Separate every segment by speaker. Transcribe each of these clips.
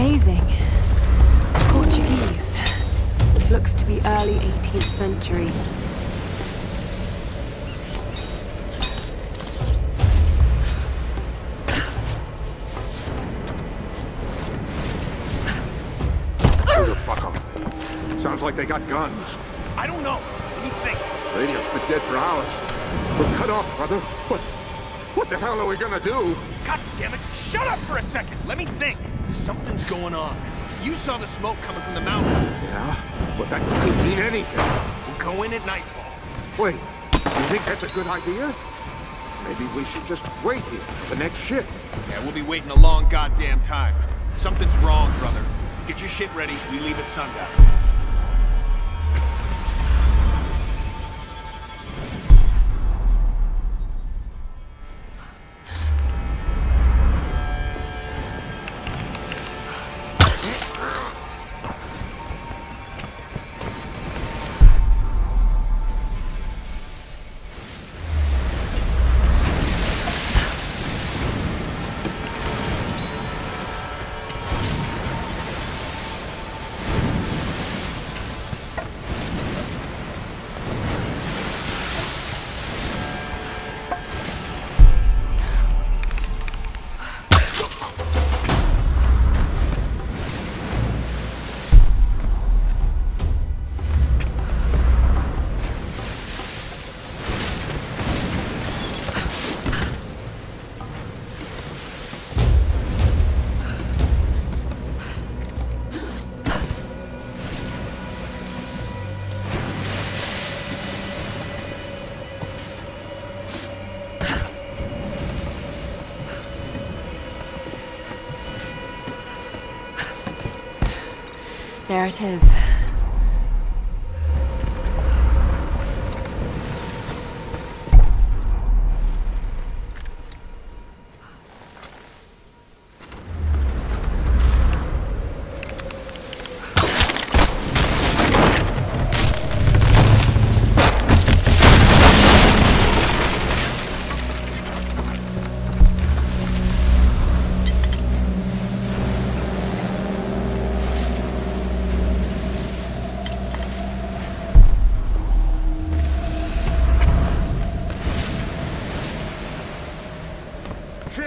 Speaker 1: Amazing. Portuguese. Looks to be early 18th century.
Speaker 2: Who the fuck up? Sounds like they got guns.
Speaker 3: I don't know. Let me think.
Speaker 2: Radio's been dead for hours. We're cut off, brother. What? What the hell are we gonna do?
Speaker 3: God damn it! Shut up for a second. Let me think. Something's going on. You saw the smoke coming from the mountain.
Speaker 2: Yeah, but that could mean anything.
Speaker 3: We'll go in at nightfall.
Speaker 2: Wait, you think that's a good idea? Maybe we should just wait here for the next shift.
Speaker 3: Yeah, we'll be waiting a long goddamn time. Something's wrong, brother. Get your shit ready. We leave at sundown.
Speaker 1: There it is.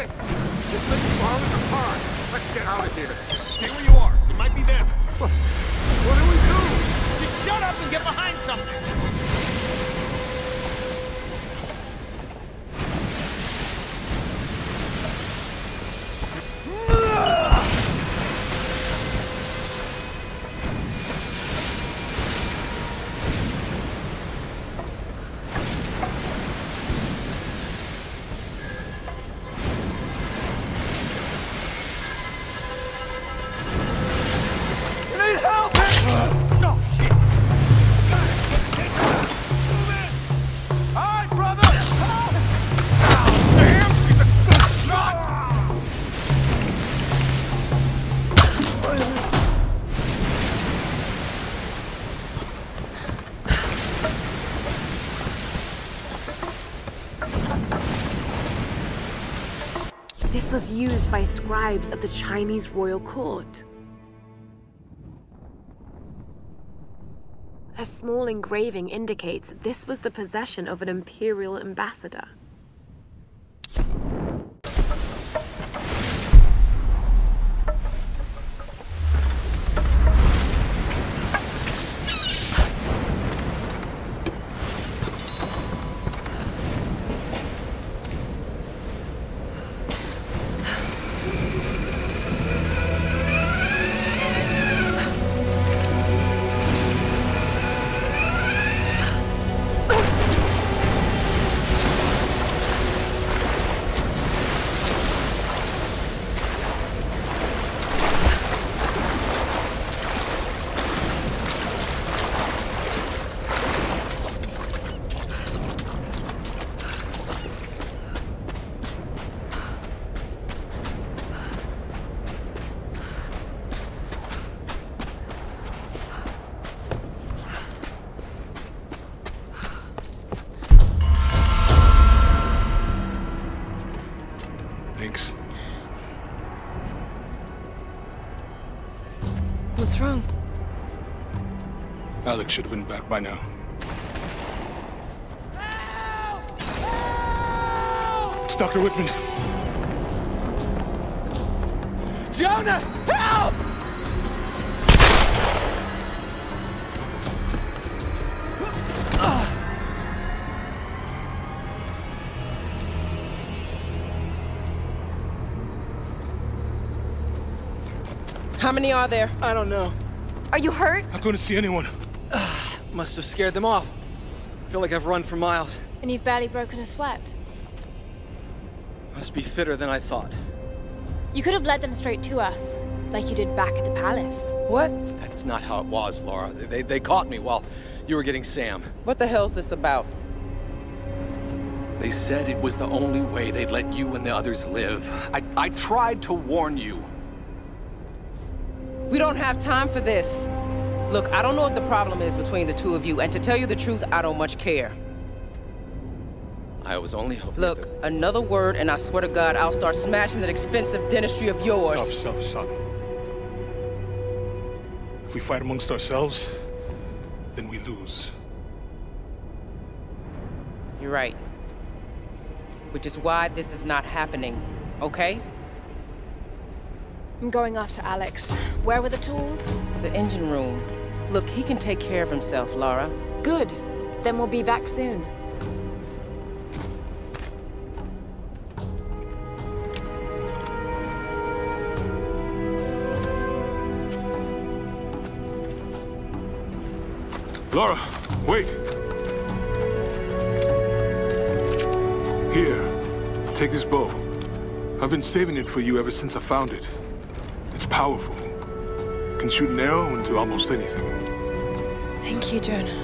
Speaker 2: Shit! This thing's falling apart. Let's get out of here.
Speaker 3: Stay where you are. It might be them.
Speaker 2: What, what do we do?
Speaker 3: Just shut up and get behind something.
Speaker 1: Used by scribes of the Chinese royal court. A small engraving indicates this was the possession of an imperial ambassador.
Speaker 4: Alex should have been back by now. It's Dr. Whitman.
Speaker 5: Jonah, help!
Speaker 6: How many are there?
Speaker 7: I don't know.
Speaker 8: Are you hurt?
Speaker 4: I'm not going to see anyone.
Speaker 7: Must have scared them off. I feel like I've run for miles.
Speaker 1: And you've barely broken a sweat.
Speaker 7: Must be fitter than I thought.
Speaker 1: You could have led them straight to us, like you did back at the palace.
Speaker 6: What?
Speaker 7: That's not how it was, Lara. They, they, they caught me while you were getting Sam.
Speaker 6: What the hell's this about?
Speaker 5: They said it was the only way they'd let you and the others live. I, I tried to warn you.
Speaker 6: We don't have time for this. Look, I don't know what the problem is between the two of you, and to tell you the truth, I don't much care.
Speaker 7: I was only hoping
Speaker 6: Look,
Speaker 7: that-
Speaker 6: another word, and I swear to God, I'll start smashing that expensive dentistry of yours.
Speaker 4: Stop, stop, stop. If we fight amongst ourselves, then we lose.
Speaker 6: You're right. Which is why this is not happening, okay?
Speaker 1: I'm going after Alex. Where were the tools?
Speaker 6: The engine room. Look, he can take care of himself, Lara.
Speaker 1: Good. Then we'll be back soon.
Speaker 4: Lara, wait. Here, take this bow. I've been saving it for you ever since I found it. It's powerful. Can shoot an arrow into almost anything.
Speaker 1: Thank you, Jonah.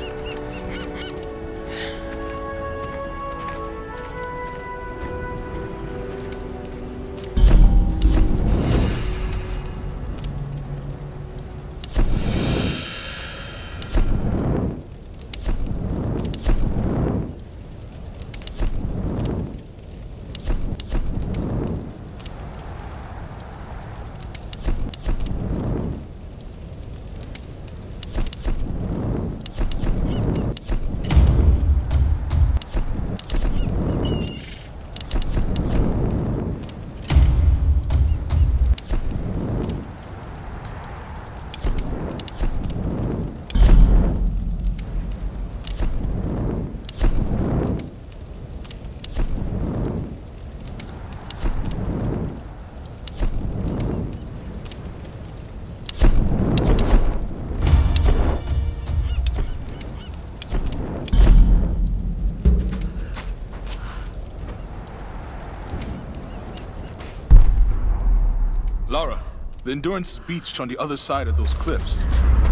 Speaker 4: The Endurance is beached on the other side of those cliffs.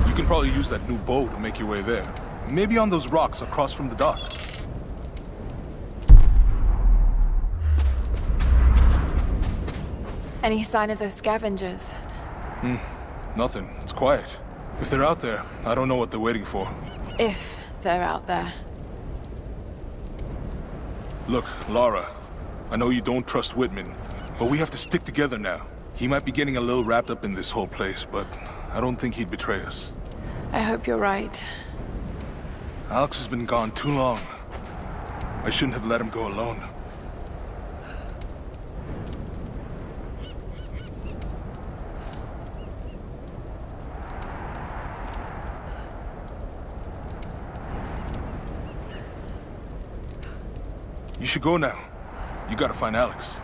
Speaker 4: You can probably use that new bow to make your way there. Maybe on those rocks across from the dock.
Speaker 1: Any sign of those scavengers? Hmm.
Speaker 4: Nothing. It's quiet. If they're out there, I don't know what they're waiting for.
Speaker 1: If they're out there.
Speaker 4: Look, Lara. I know you don't trust Whitman, but we have to stick together now. He might be getting a little wrapped up in this whole place, but I don't think he'd betray us.
Speaker 1: I hope you're right.
Speaker 4: Alex has been gone too long. I shouldn't have let him go alone. You should go now. You gotta find Alex.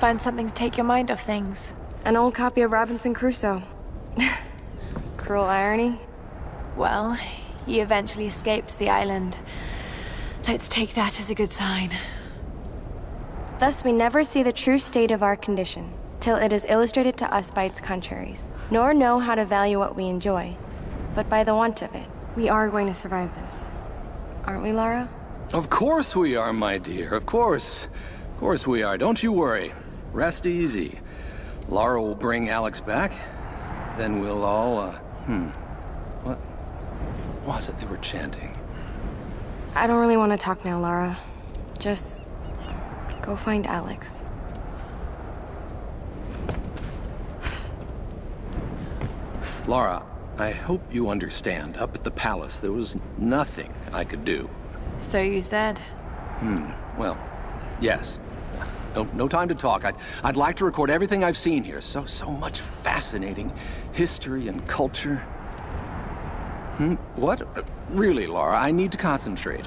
Speaker 1: Find something to take your mind off things.
Speaker 9: An old copy of Robinson Crusoe. Cruel irony.
Speaker 1: Well, he eventually escapes the island. Let's take that as a good sign.
Speaker 9: Thus, we never see the true state of our condition, till it is illustrated to us by its contraries, nor know how to value what we enjoy, but by the want of it. We are going to survive this. Aren't we, Lara?
Speaker 5: Of course we are, my dear. Of course. Of course we are. Don't you worry. Rest easy. Lara will bring Alex back. Then we'll all, uh, hmm. What was it they were chanting?
Speaker 9: I don't really want to talk now, Lara. Just go find Alex.
Speaker 5: Lara, I hope you understand. Up at the palace, there was nothing I could do.
Speaker 1: So you said.
Speaker 5: Hmm, well, yes. No, no time to talk. I'd, I'd like to record everything I've seen here. So, so much fascinating history and culture. Hmm? What? Really, Lara, I need to concentrate.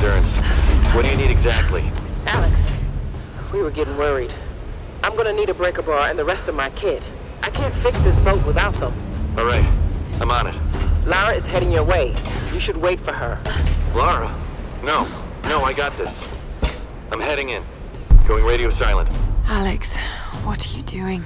Speaker 10: Endurance. What do you need exactly?
Speaker 11: Alex, we were getting worried. I'm gonna need a breaker bar and the rest of my kit. I can't fix this boat without them.
Speaker 10: All right, I'm on it.
Speaker 11: Lara is heading your way. You should wait for her.
Speaker 10: Lara? No, no, I got this. I'm heading in. Going radio silent.
Speaker 1: Alex, what are you doing?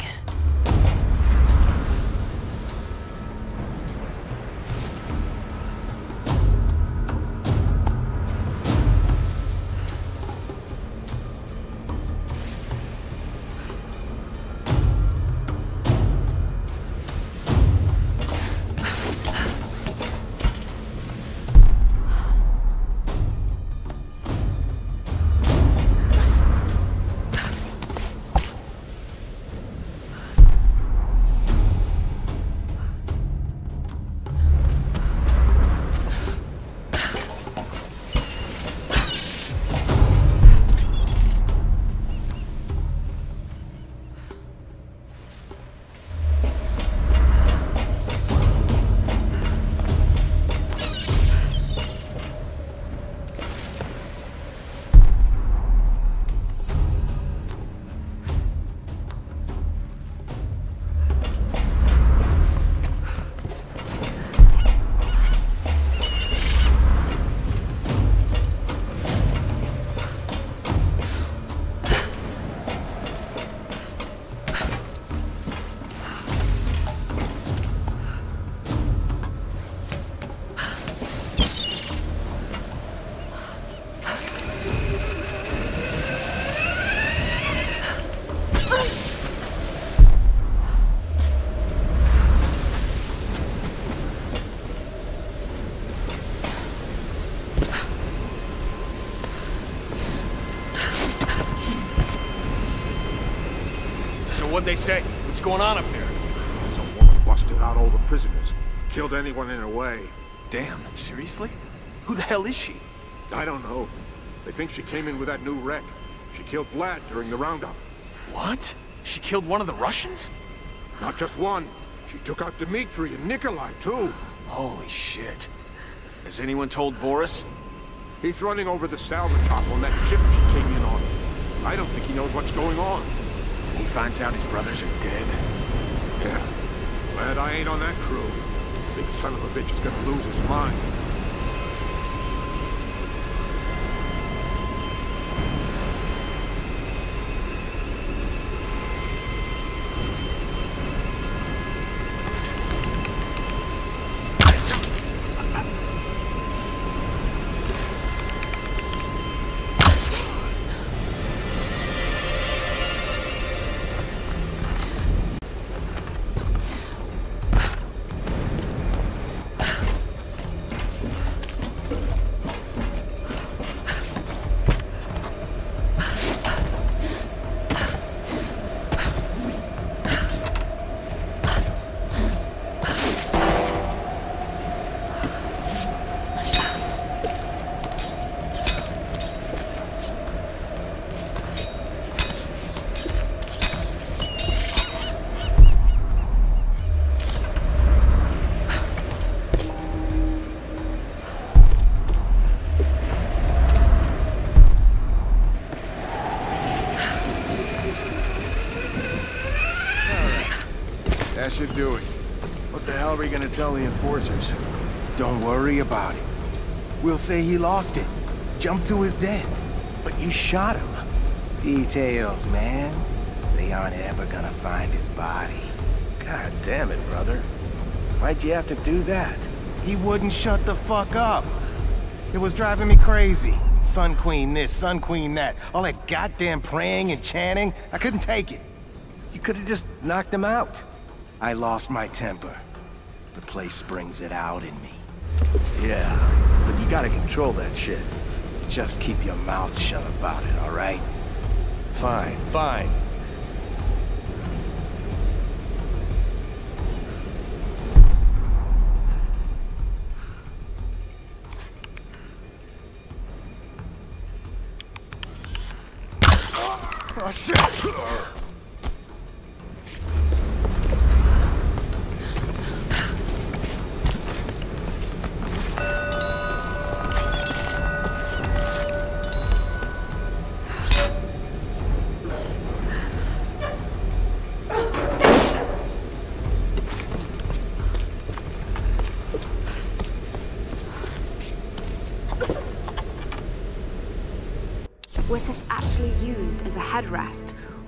Speaker 3: What'd they say? What's going on up there?
Speaker 2: Some woman busted out all the prisoners. Killed anyone in her way.
Speaker 3: Damn, seriously? Who the hell is she?
Speaker 2: I don't know. They think she came in with that new wreck. She killed Vlad during the roundup.
Speaker 3: What? She killed one of the Russians?
Speaker 2: Not just one. She took out Dmitri and Nikolai, too.
Speaker 3: Holy shit. Has anyone told Boris?
Speaker 2: He's running over the salvage hop on that ship she came in on. I don't think he knows what's going on.
Speaker 12: He finds out his brothers are dead.
Speaker 2: Yeah. Glad I ain't on that crew. Big son of a bitch is gonna lose his mind.
Speaker 12: Do it. What the hell are we gonna tell the enforcers? Don't worry about it. We'll say he lost it. Jumped to his death. But you shot him. Details, man. They aren't ever gonna find his body. God damn it, brother. Why'd you have to do that? He wouldn't shut the fuck up. It was driving me crazy. Sun Queen this, Sun Queen that. All that goddamn praying and chanting. I couldn't take it. You could have just knocked him out. I lost my temper. The place brings it out in me. Yeah, but you gotta control that shit. Just keep your mouth shut about it, alright? Fine, fine.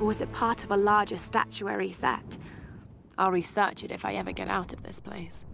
Speaker 1: Or was it part of a larger statuary set? I'll research it if I ever get out of this place.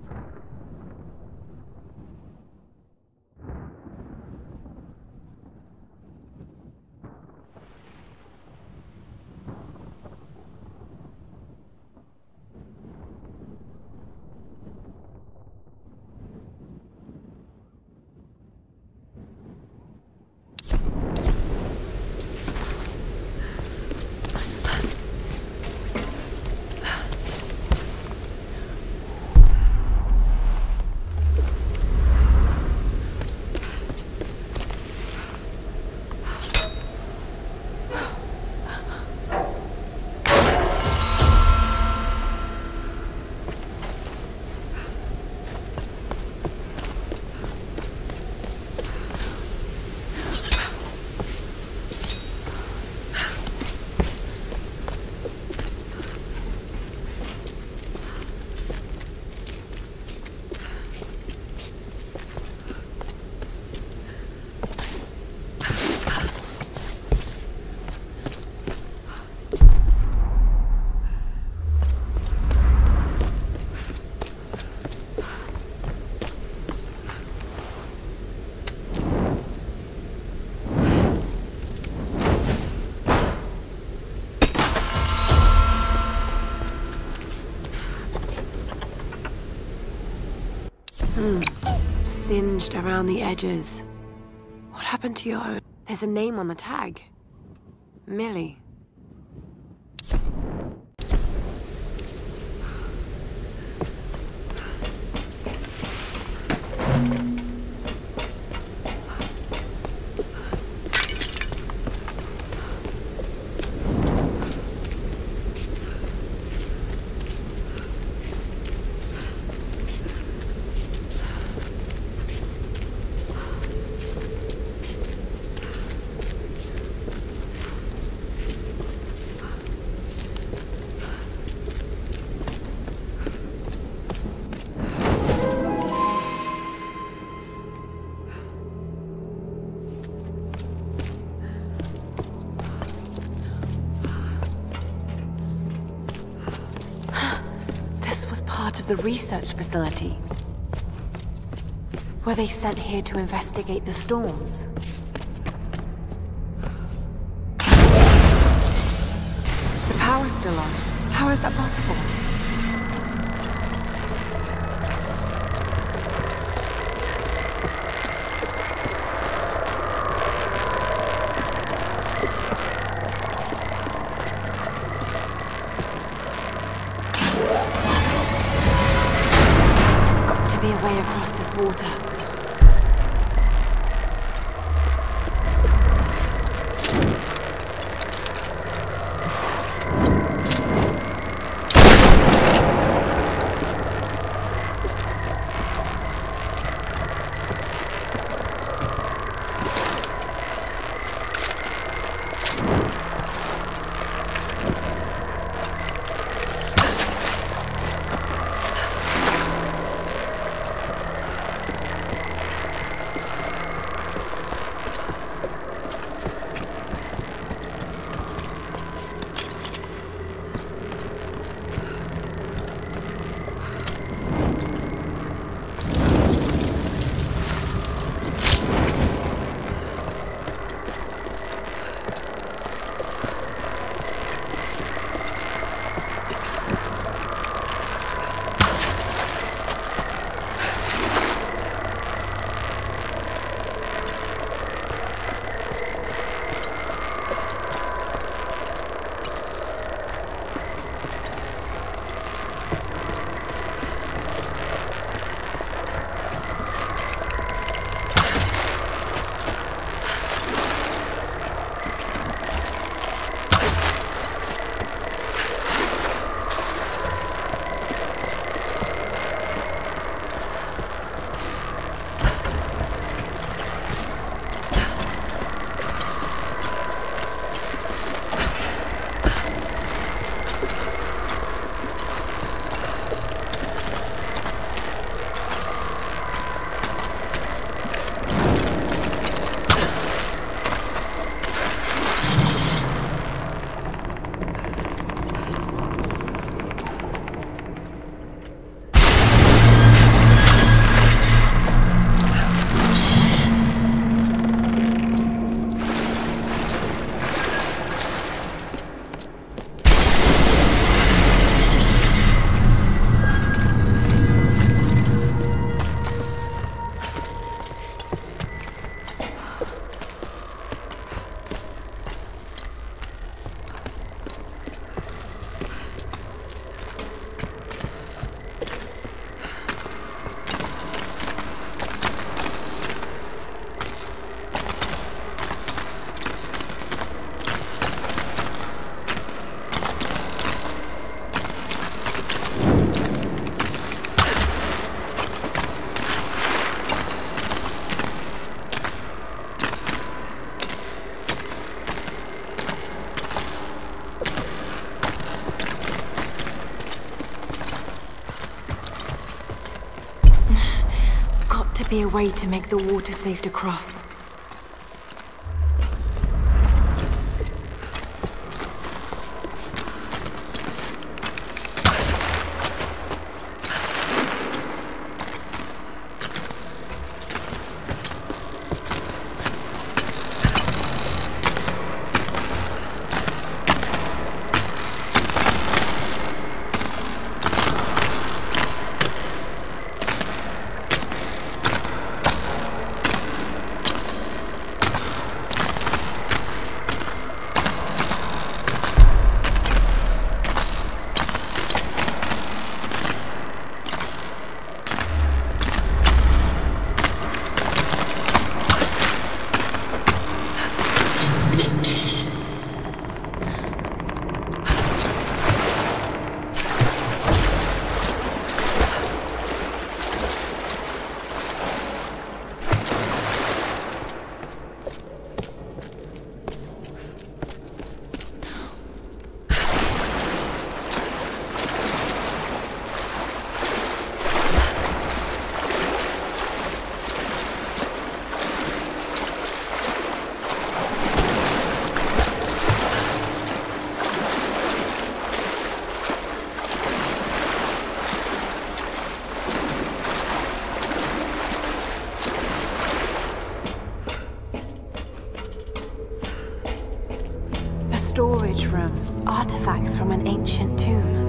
Speaker 1: Hmm. Around the edges. What happened to your own? There's a name on the tag. Millie. Part of the research facility. Were they sent here to investigate the storms? The power's still on. How is that possible? Be a way to make the water safe to cross. Storage room. Artifacts from an ancient tomb.